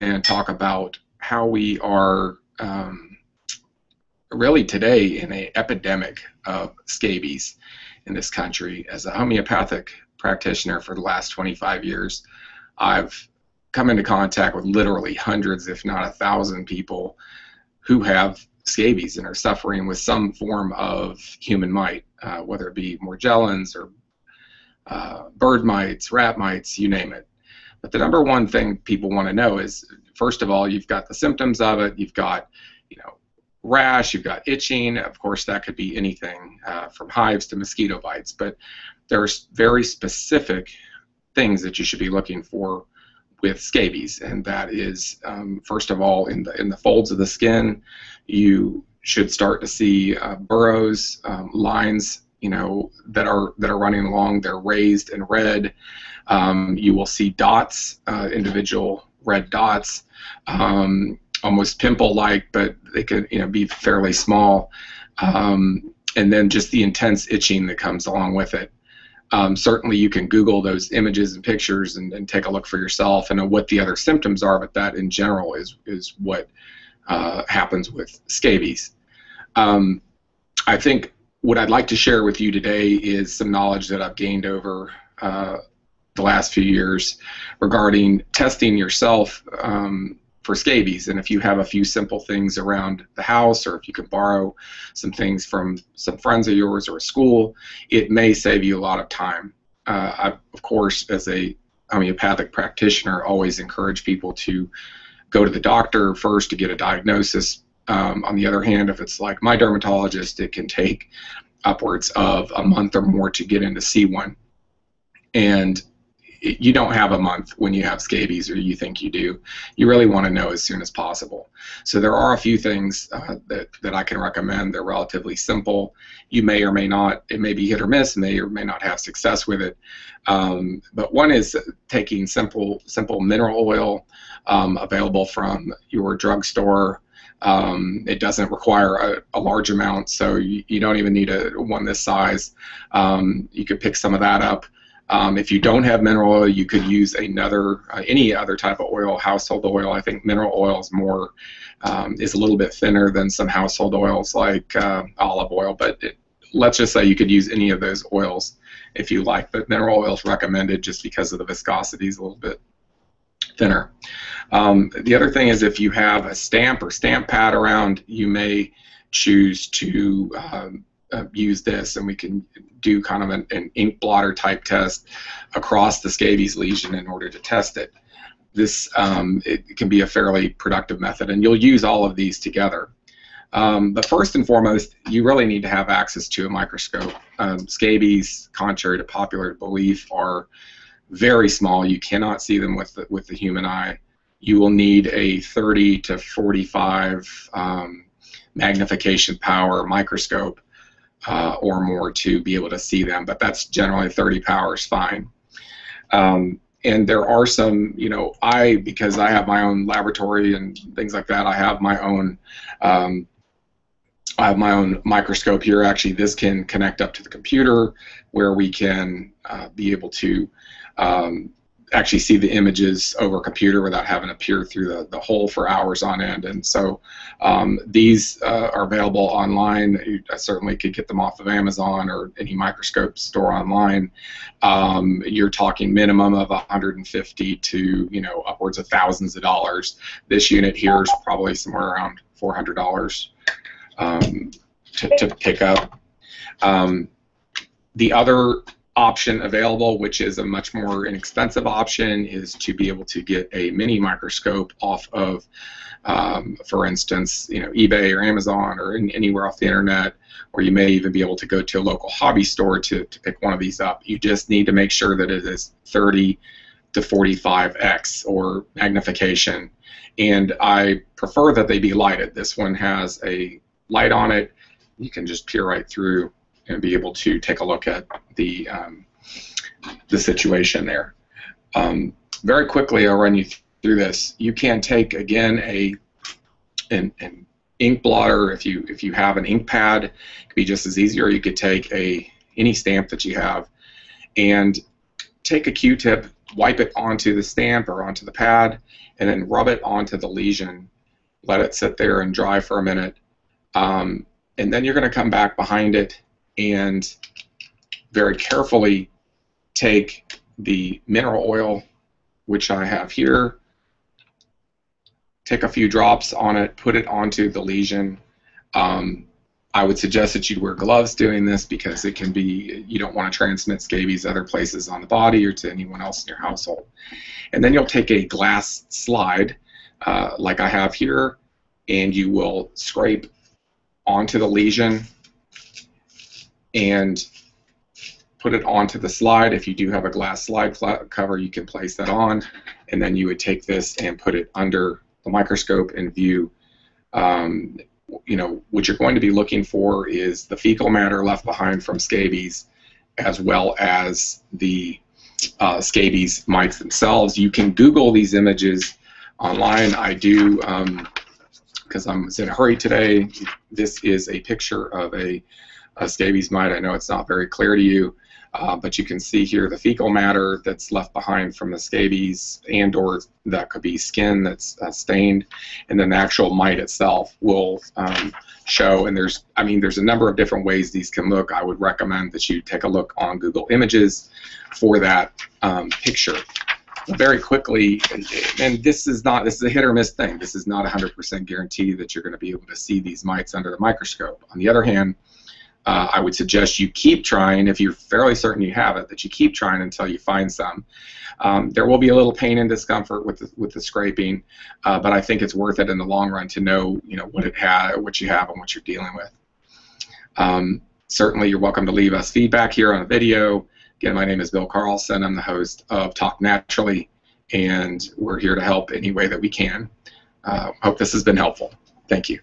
and talk about how we are um, really today in an epidemic of scabies in this country. As a homeopathic practitioner for the last 25 years, I've come into contact with literally hundreds, if not a thousand people who have scabies and are suffering with some form of human mite, uh, whether it be Morgellons or uh, bird mites, rat mites, you name it. But the number one thing people want to know is, first of all, you've got the symptoms of it. You've got, you know, rash. You've got itching. Of course, that could be anything uh, from hives to mosquito bites. But there's very specific things that you should be looking for with scabies, and that is, um, first of all, in the in the folds of the skin, you should start to see uh, burrows, um, lines you know that are that are running along. They're raised and red. Um, you will see dots, uh, individual red dots, um, almost pimple-like, but they could you know be fairly small. Um, and then just the intense itching that comes along with it. Um, certainly, you can Google those images and pictures and, and, take a look for yourself and what the other symptoms are. But that, in general, is is what uh, happens with scabies. Um, I think what I'd like to share with you today is some knowledge that I've gained over uh, the last few years regarding testing yourself um, for scabies. And if you have a few simple things around the house, or if you can borrow some things from some friends of yours or a school, it may save you a lot of time. Uh, I, of course, as a homeopathic practitioner, always encourage people to go to the doctor first to get a diagnosis um, on the other hand, if it's like my dermatologist, it can take upwards of a month or more to get in to see one. And you don't have a month when you have scabies or you think you do. You really want to know as soon as possible. So there are a few things uh, that, that I can recommend. They're relatively simple. You may or may not, it may be hit or miss, may or may not have success with it. Um, but one is taking simple, simple mineral oil um, available from your drugstore um, it doesn't require a, a large amount, so you, you, don't even need a one this size. Um, you could pick some of that up. Um, if you don't have mineral oil, you could use another, uh, any other type of oil, household oil. I think mineral oil is more, um, is a little bit thinner than some household oils like uh, olive oil, but it, let's just say you could use any of those oils if you like. But mineral oil is recommended just because of the viscosity is a little bit thinner. Um, the other thing is if you have a stamp or stamp pad around, you may choose to um, uh, use this and we can do kind of an, an, ink blotter type test across the scabies lesion in order to test it. This um, it can be a fairly productive method and you'll use all of these together. Um, but first and foremost, you really need to have access to a microscope. Um, scabies, contrary to popular belief, are very small. You cannot see them with the, with the human eye. You will need a 30 to 45 um, magnification power microscope uh, or more to be able to see them, but that's generally 30 power is fine. Um, and there are some, you know, I, because I have my own laboratory and things like that, I have my own um, I have my own microscope here. Actually, this can connect up to the computer where we can uh, be able to um, actually see the images over a computer without having to peer through the, the hole for hours on end. And so um, these uh, are available online. I certainly could get them off of Amazon or any microscope store online. Um, you're talking minimum of 150 to you know upwards of thousands of dollars. This unit here is probably somewhere around $400 um, to, to pick up. Um, the other option available, which is a much more inexpensive option, is to be able to get a mini microscope off of, um, for instance, you know, eBay or Amazon or in, anywhere off the internet, or you may even be able to go to a local hobby store to, to pick one of these up. You just need to make sure that it is 30 to 45x or magnification. And I prefer that they be lighted. This one has a light on it. You can just peer right through and be able to take a look at the um, the situation there. Um, very quickly, I'll run you through this. You can take again a an, an ink blotter if you if you have an ink pad, it could be just as easy. Or you could take a any stamp that you have and take a Q-tip wipe it onto the stamp or onto the pad, and then rub it onto the lesion. Let it sit there and dry for a minute. Um, and then you're going to come back behind it and very carefully take the mineral oil, which I have here, take a few drops on it, put it onto the lesion. Um, I would suggest that you wear gloves doing this because it can be, you don't want to transmit scabies other places on the body or to anyone else in your household. And then you'll take a glass slide, uh, like I have here, and you will scrape onto the lesion and put it onto the slide. If you do have a glass slide cover, you can place that on, and then you would take this and put it under the microscope and view um, you know, what you're going to be looking for is the fecal matter left behind from scabies, as well as the uh, scabies mites themselves. You can Google these images online. I do because um, I'm in a hurry today. This is a picture of a, a scabies mite. I know it's not very clear to you. Uh, but you can see here the fecal matter that's left behind from the scabies and or that could be skin that's uh, stained and then the actual mite itself will um, show and there's I mean there's a number of different ways these can look I would recommend that you take a look on Google Images for that um, picture very quickly and, and this is not this is a hit or miss thing this is not 100% guarantee that you're going to be able to see these mites under the microscope on the other hand uh, I would suggest you keep trying if you're fairly certain you have it, that you keep trying until you find some. Um, there will be a little pain and discomfort with the, with the scraping, uh, but I think it's worth it in the long run to know you know what it ha- what you have and what you're dealing with. Um, certainly, you're welcome to leave us feedback here on a video. Again, my name is Bill Carlson. I'm the host of Talk Naturally, and we're here to help any way that we can. Uh, hope this has been helpful. Thank you.